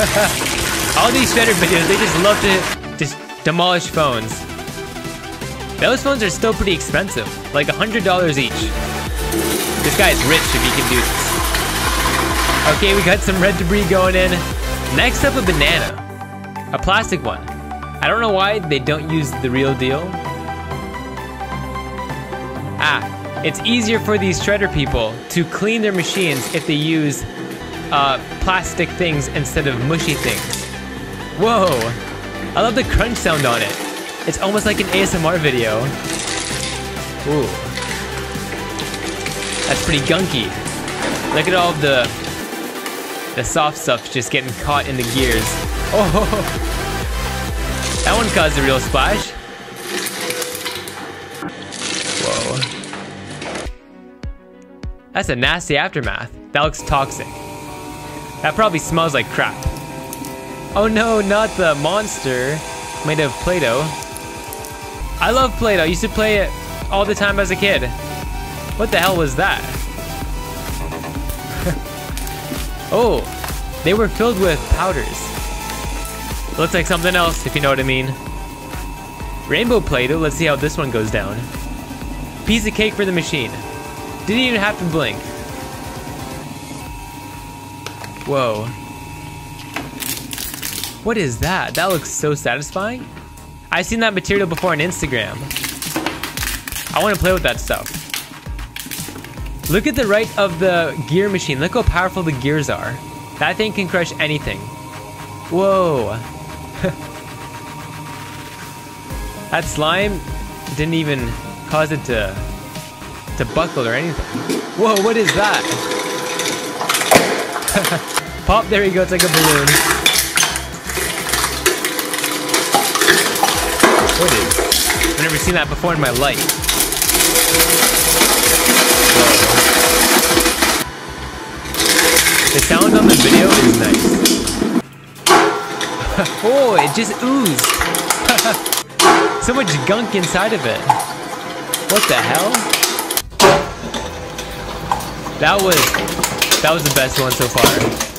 All these shredder videos, they just love to just demolish phones. Those phones are still pretty expensive, like $100 each. This guy is rich if he can do this. Okay, we got some red debris going in. Next up, a banana. A plastic one. I don't know why they don't use the real deal. Ah, it's easier for these shredder people to clean their machines if they use uh, plastic things instead of mushy things. Whoa! I love the crunch sound on it. It's almost like an ASMR video. Ooh. That's pretty gunky. Look at all the the soft stuff just getting caught in the gears. Oh, that one caused a real splash. Whoa. That's a nasty aftermath. That looks toxic. That probably smells like crap. Oh no, not the monster made of Play-Doh. I love Play-Doh. Used to play it all the time as a kid. What the hell was that? oh, they were filled with powders. Looks like something else, if you know what I mean. Rainbow Play-Doh, let's see how this one goes down. Piece of cake for the machine. Didn't even have to blink. Whoa. What is that? That looks so satisfying. I've seen that material before on Instagram. I want to play with that stuff. Look at the right of the gear machine. Look how powerful the gears are. That thing can crush anything. Whoa. that slime didn't even cause it to to buckle or anything. Whoa, what is that? Pop, there you go, it's like a balloon. What is? I've never seen that before in my life. The sound on the video is nice. oh, it just oozed. so much gunk inside of it. What the hell? That was that was the best one so far.